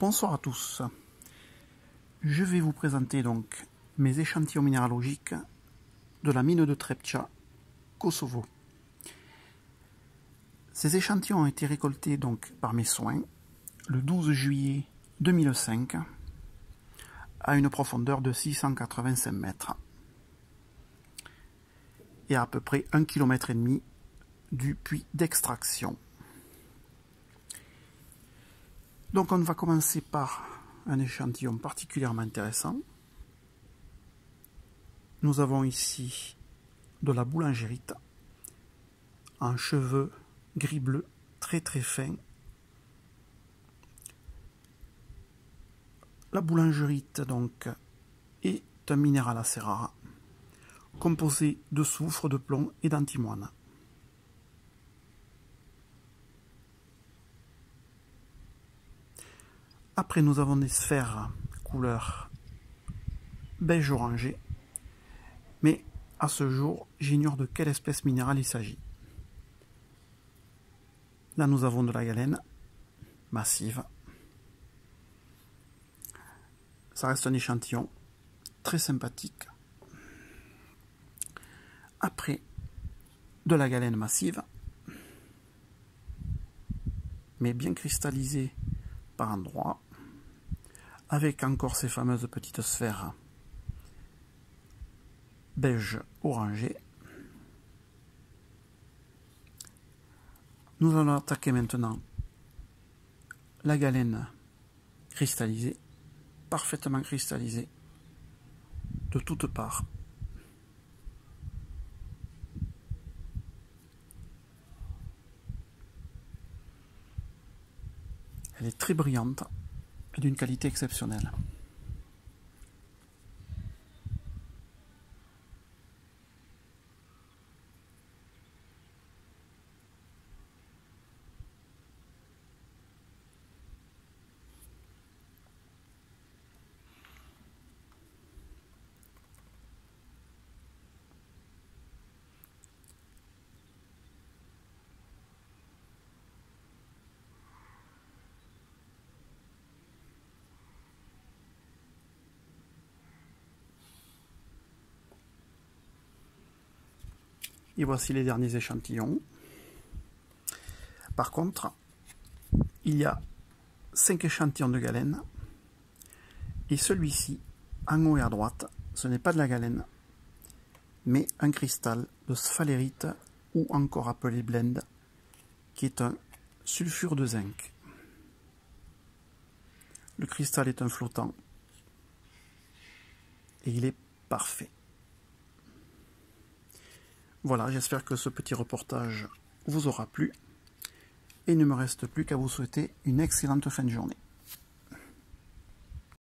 Bonsoir à tous. Je vais vous présenter donc mes échantillons minéralogiques de la mine de Trepča, Kosovo. Ces échantillons ont été récoltés donc par mes soins le 12 juillet 2005 à une profondeur de 685 mètres et à, à peu près 1 km du puits d'extraction. Donc on va commencer par un échantillon particulièrement intéressant. Nous avons ici de la boulangérite en cheveux gris-bleu très très fin. La boulangerite donc est un minéral assez rare composé de soufre, de plomb et d'antimoine. Après, nous avons des sphères couleur beige orangé. Mais à ce jour, j'ignore de quelle espèce minérale il s'agit. Là, nous avons de la galène massive. Ça reste un échantillon très sympathique. Après, de la galène massive, mais bien cristallisée par endroits avec encore ces fameuses petites sphères beige orangé. Nous allons attaquer maintenant la galène cristallisée, parfaitement cristallisée de toutes parts. Elle est très brillante et d'une qualité exceptionnelle. Et voici les derniers échantillons. Par contre, il y a 5 échantillons de galène. Et celui-ci, en haut et à droite, ce n'est pas de la galène, mais un cristal de sphalérite ou encore appelé blend, qui est un sulfure de zinc. Le cristal est un flottant et il est parfait. Voilà, j'espère que ce petit reportage vous aura plu. Et il ne me reste plus qu'à vous souhaiter une excellente fin de journée.